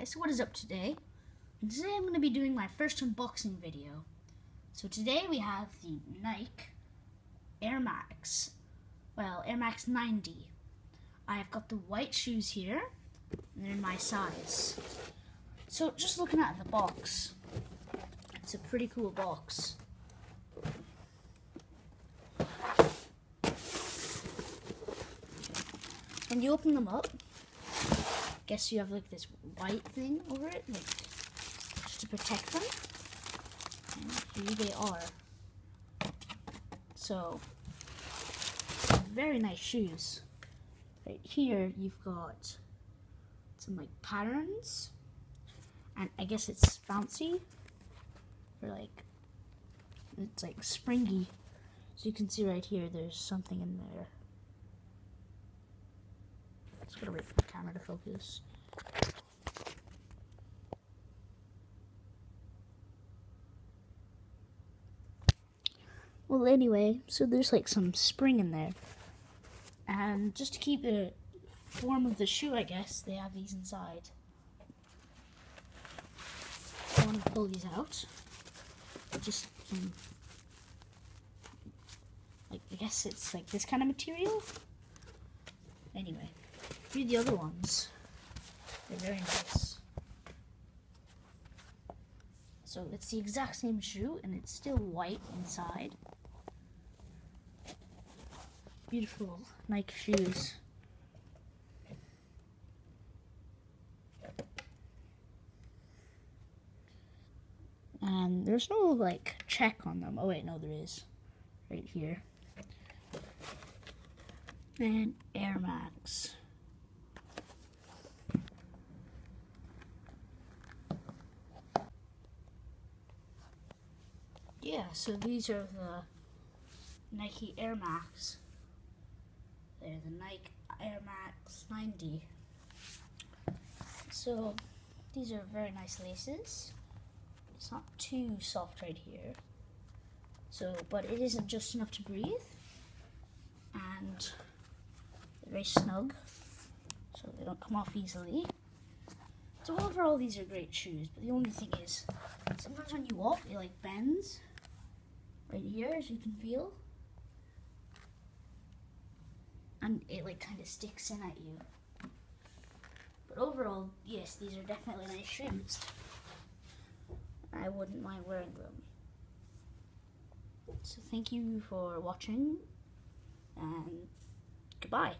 guys, what is up today? And today I'm going to be doing my first unboxing video. So today we have the Nike Air Max, well Air Max 90. I've got the white shoes here, and they're in my size. So just looking at the box, it's a pretty cool box. When you open them up, guess you have like this white thing over it, like just to protect them. And here they are. So, very nice shoes. Right here, you've got some like patterns, and I guess it's bouncy, or like it's like springy. So you can see right here, there's something in there. Just gotta wait for the camera to focus. Well, anyway, so there's like some spring in there. And just to keep the form of the shoe, I guess, they have these inside. I want to pull these out. Just some, like, I guess it's like this kind of material. Anyway. Read the other ones. They're very nice. So it's the exact same shoe and it's still white inside. Beautiful Nike shoes. And there's no like check on them. Oh wait, no there is. Right here. And Air Max. Yeah, so these are the Nike Air Max. They're the Nike Air Max 90. So these are very nice laces. It's not too soft right here. So, but it isn't just enough to breathe. And they're very snug, so they don't come off easily. So overall, these are great shoes. But the only thing is, sometimes when you walk, it like bends right here, as you can feel. And it like kind of sticks in at you. But overall, yes, these are definitely nice shoes. I wouldn't mind wearing them. So thank you for watching, and goodbye.